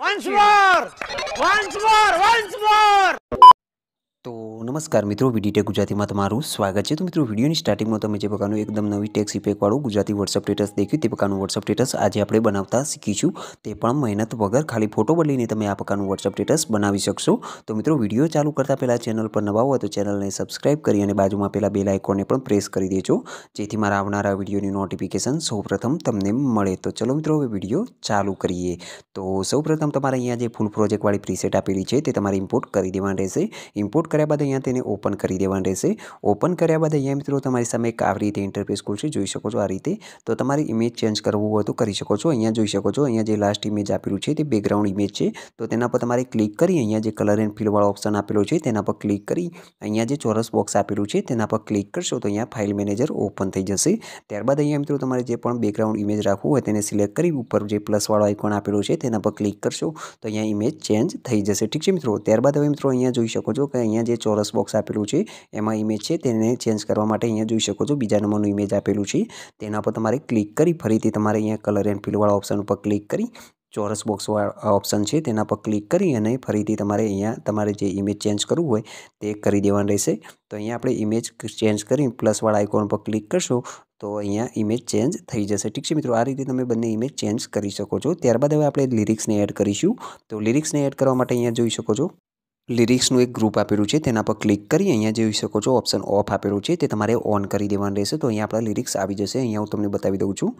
Once more! Once more! Once more! નમસ્કાર મિત્રો વીડીટેક ગુજરાતીમાં તમારું સ્વાગત છે. તો મિત્રો, વિડીયોની સ્ટાર્ટિંગમાં તમે જે પ્રકારનું એકદમ નવી ટેક્સ ઇફેક્ટવાળું ગુજરાતી વોટ્સઅપ સ્ટેટસ દેખ્યું, તે પ્રકારનું વોટ્સઅપ સ્ટેટસ આજે આપણે બનાવતા શીખીશું. તે પણ મહેનત વગર ખાલી ફોટો બદલીને તમે આ પ્રકારનું વોટ્સઅપ સ્ટેટસ બનાવી શકશો. તો મિત્રો, વીડિયો ચાલુ કરતાં પહેલાં ચેનલ પર નવા હોય તો ચેનલને સબસ્ક્રાઇબ કરી અને બાજુમાં પેલા બેલ આઇકોનને પણ પ્રેસ કરી દેજો, જેથી મારા આવનારા વિડીયોની નોટિફિકેશન સૌપ્રથમ તમને મળે. તો ચલો મિત્રો, હવે વીડિયો ચાલુ કરીએ. તો સૌપ્રથમ તમારે અહીંયા જે ફૂલ પ્રોજેક્ટવાળી પ્રીસેટ આપેલી છે, તે તમારે ઇમ્પોર્ટ કરી દેવાની રહેશે. ઇમ્પોર્ટ કર્યા બાદ અહીંયા તેને ઓપન કરી દેવાનું રહેશે. ઓપન કર્યા બાદ અહીંયા મિત્રો તમારી સામે એક આવી રીતે ઇન્ટરફેસ ખુલશે. જોઈ શકો છો આ રીતે. તો તમારે ઇમેજ ચેન્જ કરવું હોય તો કરી શકો છો. અહીંયા જોઈ શકો છો. અહીંયા જે લાસ્ટ ઇમેજ આપેલું છે તે બેકગ્રાઉન્ડ ઇમેજ છે. તો તેના પર તમારે ક્લિક કરી અહીંયા જે કલર એન્ડ ફિલવાળો ઓપ્શન આપેલો છે તેના પર ક્લિક કરી અહીંયા જે ચોરસ બોક્સ આપેલું છે તેના પર ક્લિક કરશો તો અહીંયા ફાઇલ મેનેજર ઓપન થઈ જશે. ત્યારબાદ અહીંયા મિત્રો તમારે જે પણ બેકગ્રાઉન્ડ ઇમેજ રાખવું હોય તેને સિલેક્ટ કરી ઉપર જે પ્લસવાળો આઇકોન આપેલો છે તેના પર ક્લિક કરશો તો અહીંયા ઇમેજ ચેન્જ થઈ જશે. ઠીક છે મિત્રો? ત્યારબાદ હવે મિત્રો અહીંયા જોઈ શકો છો કે અહીંયા જે ચોરસ બોક્સ આપેલું છે. એમાં ઇમેજ છે, તેને ચેન્જ કરવા માટે અહીંયા જોઈ શકો છો, બીજા નંબરનું ઇમેજ આપેલું છે. તેના પર તમારે ક્લિક કરી, ફરીથી તમારે અહીંયા કલર એન્ડ ફિલવાળા ઓપ્શન ઉપર ક્લિક કરી, ચોરસ બોક્સવાળા ઓપ્શન છે, તેના પર ક્લિક કરી અને ફરીથી તમારે અહીંયા તમારે જે ઇમેજ ચેન્જ કરવું હોય, તે કરી દેવાનું રહેશે. તો અહીંયા આપણે ઇમેજ ચેન્જ કરી પ્લસવાળા આઇકોન પર ક્લિક કરશો, તો અહીંયા ઇમેજ ચેન્જ થઈ જશે. ઠીક છે મિત્રો, આ રીતે તમે બંને ઇમેજ ચેન્જ કરી શકો છો. ત્યારબાદ હવે આપણે લિરિક્સને એડ કરીશું. તો લિરિક્સને એડ કરવા માટે અહીંયા જોઈ શકો છો. લિરિક્સનું એક ગ્રુપ આપેલું છે, તેના પર ક્લિક કરી અહીંયા જોઈ શકો છો ઓપ્શન ઓફ આપેલું છે, તે તમારે ઓન કરી દેવાનું રહેશે. તો અહીંયા આપણા લિરિક્સ આવી જશે. અહીંયા હું તમને બતાવી દઉં છું.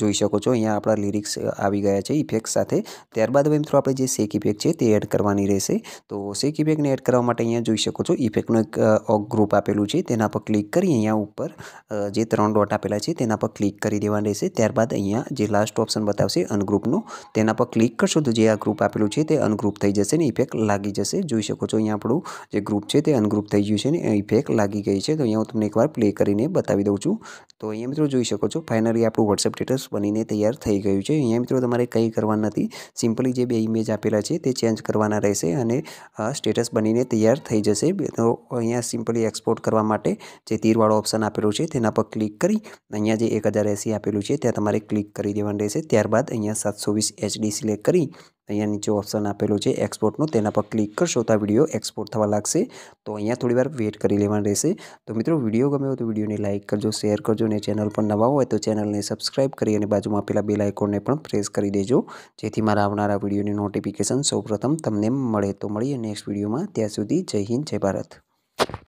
જોઈ શકો છો, અહીંયા આપણા લિરિક્સ આવી ગયા છે ઇફેક્ટ સાથે. ત્યારબાદ હવે મિત્રો આપણે જે શેક ઇફેક્ટ છે, તે એડ કરવાની રહેશે. તો શેક ઇફેક્ટને એડ કરવા માટે અહીંયા જોઈ શકો છો ઇફેક્ટનું એક ગ્રુપ આપેલું છે. તેના પર ક્લિક કરી અહીંયા ઉપર જે ત્રણ ડોટ આપેલા છે, તેના પર ક્લિક કરી દેવાનું રહેશે. ત્યારબાદ અહીંયા જે લાસ્ટ ઓપ્શન બતાવશે અનગ્રુપનું તેના પર ક્લિક કરશો તો જે આ ગ્રુપ આપેલું છે, તે અનગ્રુપ થઈ જશે ને ઇફેક્ટ લાગી જશે. જોઈ શકો છો. અહીંયા આપણું જે ગ્રુપ છે તે અનગ્રુપ થઈ ગયું છે ને ઇફેક્ટ લાગી ગઈ છે. તો અહીંયા હું તમને એકવાર પ્લે કરીને બતાવી દઉં છું. તો અહીંયા મિત્રો જોઈ શકો છો ફાઇનલી આપણું વોટ્સઅપ સ્ટેટસ બનીને તૈયાર થઈ ગયું છે. અહીંયા મિત્રો તમારે કંઈ કરવાનું નથી. સિમ્પલી જે બે ઇમેજ આપેલા છે તે ચેન્જ કરવાના રહેશે અને સ્ટેટસ બનીને તૈયાર થઈ જશે. તો અહીંયા સિમ્પલી એક્સપોર્ટ કરવા માટે જે તીરવાળો ઓપ્શન આપેલો છે તેના પર ક્લિક કરી, અહીંયા જે એક હજાર એંસી આપેલું છે ત્યાં તમારે ક્લિક કરી દેવાનું રહેશે. ત્યારબાદ અહીંયા સાતસો વીસ એચડી સિલેક્ટ કરી અહીંયા નીચે ઓપ્શન આપેલો છે એક્સપોર્ટનો તેના પર ક્લિક કરશો તો આ વીડિયો એક્સપોર્ટ થવા લાગશે. તો અહીંયા થોડી વાર વેટ કરી લેવાનું રહેશે. તો મિત્રો વીડિયો ગમે હોય તો વિડીયોને લાઇક કરજો શેર કરજો અને ચેનલ પર નવા હોય તો ચેનલને સબસ્ક્રાઇબ કરી અને બાજુમાં આપેલા બેલ આઇકોનને પણ પ્રેસ કરી દેજો. જેથી મારા આવનારા વિડીયોની નોટિફિકેશન સૌપ્રથમ તમને મળે તો મળીએ નેક્સ્ટ વિડીયોમાં ત્યાં સુધી જય હિન્દ, જય ભારત.